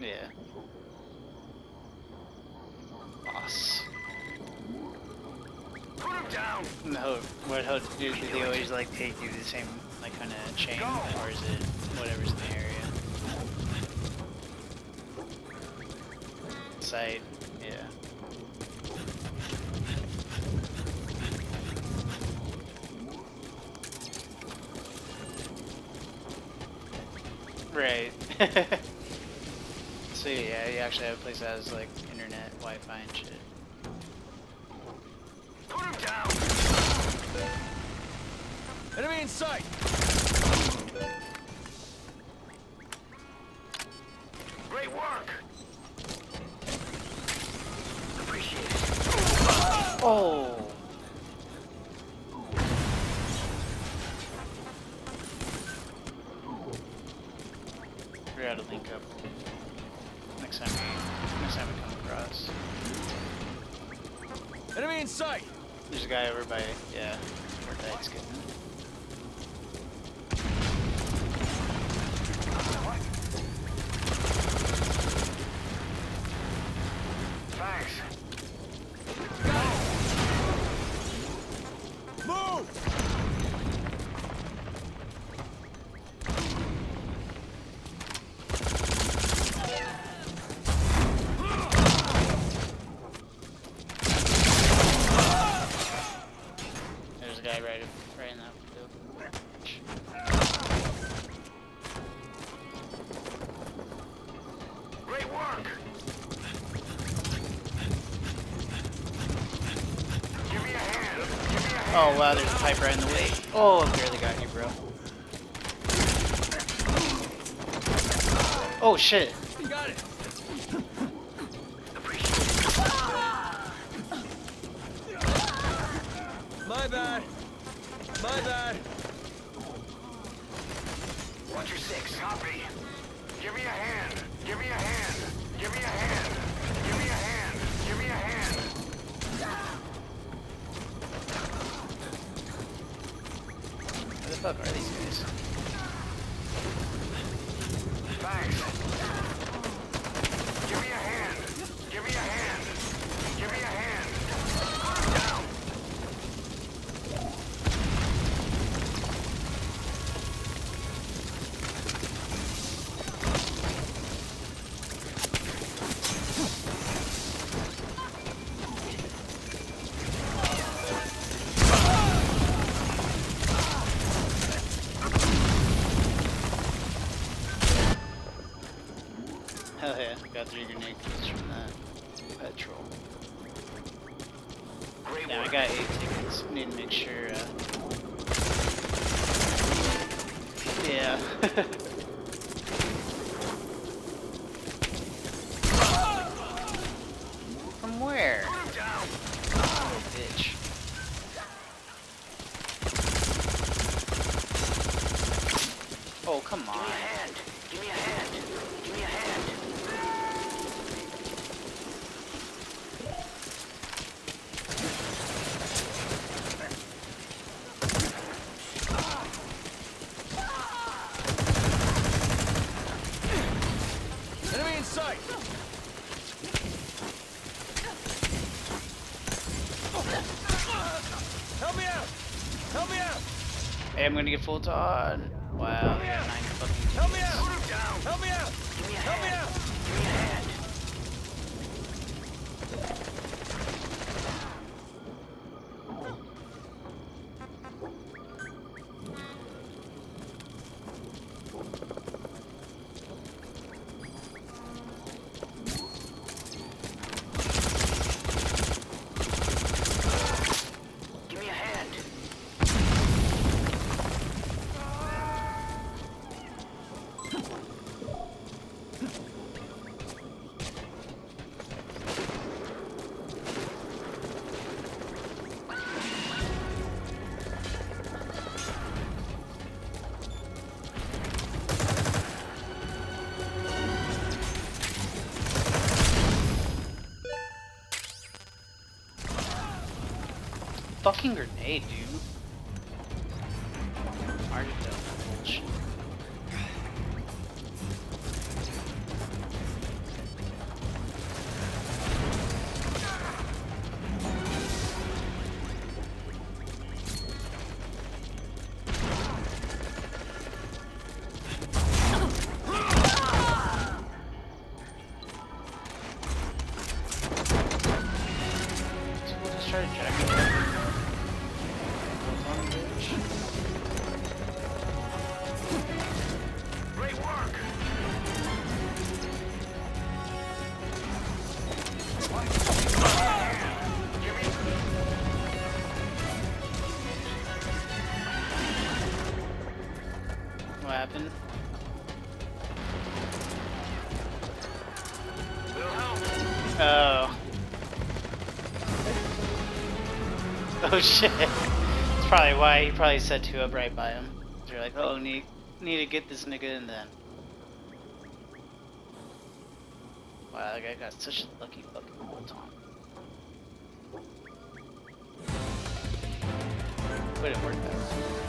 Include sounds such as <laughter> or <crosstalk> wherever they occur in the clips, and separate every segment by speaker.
Speaker 1: Yeah. Boss.
Speaker 2: Put him down.
Speaker 1: No, what how do they always like take you the same like kind of chain, or is it whatever's in the area? Site, yeah. Right. <laughs> so yeah, you actually have a place that has like internet, Wi-Fi and shit.
Speaker 2: Put him down. Enemy in sight. Great work. Appreciate it.
Speaker 1: Oh. Guy over by yeah. Wow, there's a pipe right in the way. Oh, I barely got you, bro. Oh shit.
Speaker 2: You got it. My bad. My bad. Watch your six. Copy. Give me a hand. Give me a hand. Give me a hand. Give me a hand. Give me a hand.
Speaker 1: Where the fuck are these guys? Yeah, three grenade kills from that petrol.
Speaker 2: Great
Speaker 1: Yeah, I got eight tickets. Need to make sure. Uh... Yeah. <laughs> From where?
Speaker 2: Put him down.
Speaker 1: Oh, bitch. Oh, come
Speaker 2: Give me a
Speaker 1: on.
Speaker 2: hand. Give me a hand. Give me a hand. Enemy in sight. Help me out. Help me out.
Speaker 1: Hey, I'm gonna get Fulton. Wow, they got nine fucking
Speaker 2: Help me out. Put him down. Help me out. Give me a Help me out.
Speaker 1: Fucking grenade, dude. <laughs> Oh shit. That's probably why he probably set two up right by him. They're like, oh, need need to get this nigga and then. Wow, that guy got such a lucky fucking bolt on. But it worked.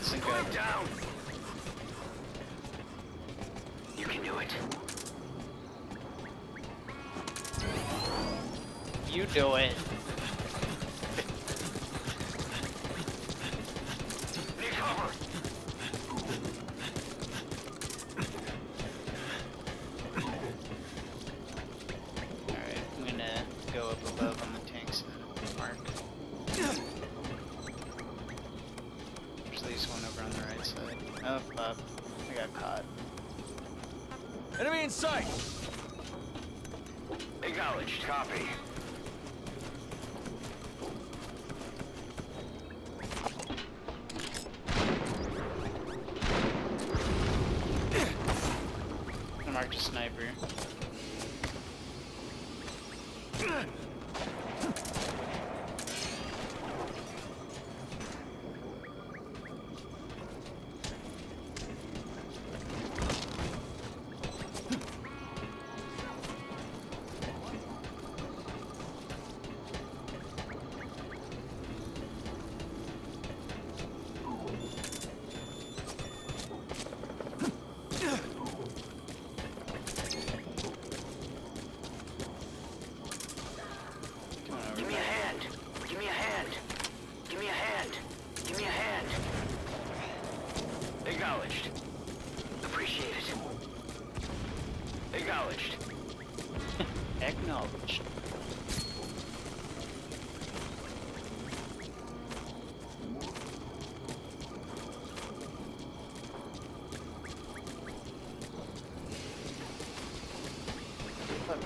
Speaker 1: Hey, let's up.
Speaker 2: down. You can do it.
Speaker 1: You do it. I got caught.
Speaker 3: Enemy in sight!
Speaker 2: Acknowledged. Copy.
Speaker 1: I marked a sniper.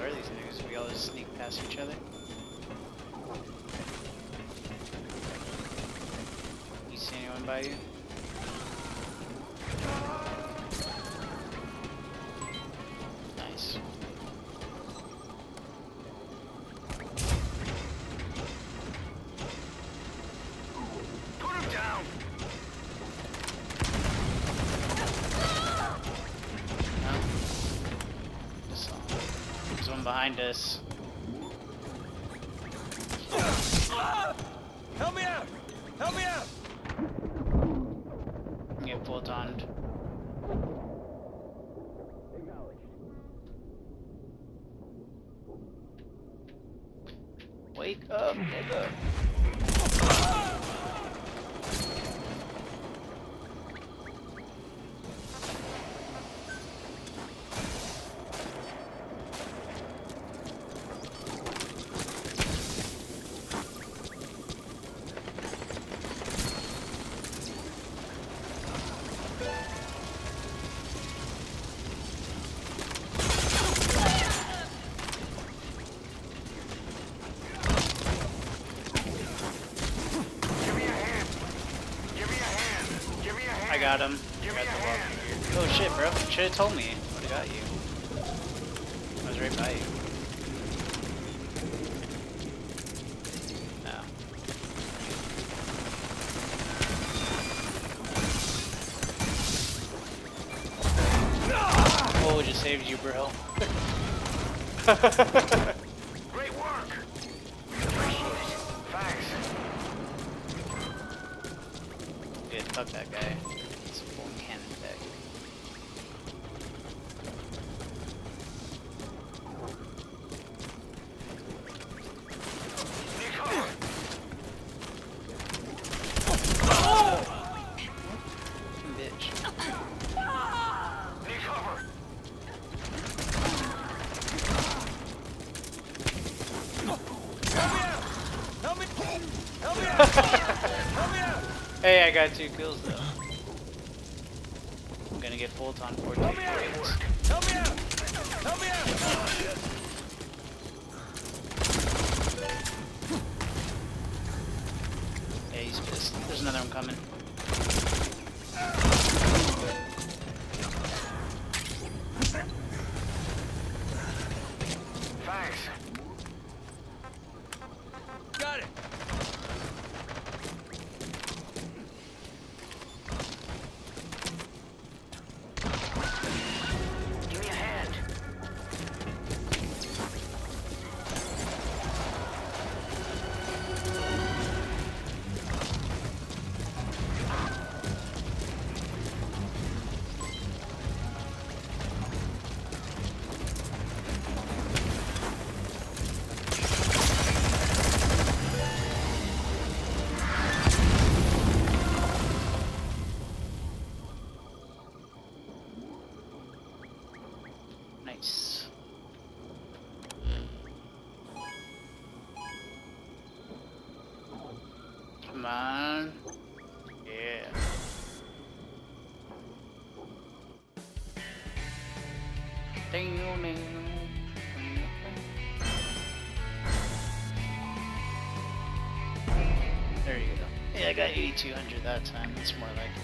Speaker 1: Are these niggas? We all just sneak past each other? You see anyone by you? Nice.
Speaker 2: Put him down.
Speaker 1: No? Just saw. There's behind us.
Speaker 3: Help me out! Help me out!
Speaker 1: Get timed. Wake up, nigga. I got him.
Speaker 2: Give me
Speaker 1: Got
Speaker 2: a
Speaker 1: the Oh shit, bro. Should have told me. Would have got you. I was right by you. No. Oh, just saved you, bro. <laughs> <laughs> I got two kills though. I'm gonna get full on 14
Speaker 3: Help me out! Help me out! Help me out!
Speaker 1: Yeah, he's pissed. There's another one coming. There you go. Yeah, I got 8200 that time. That's more like it.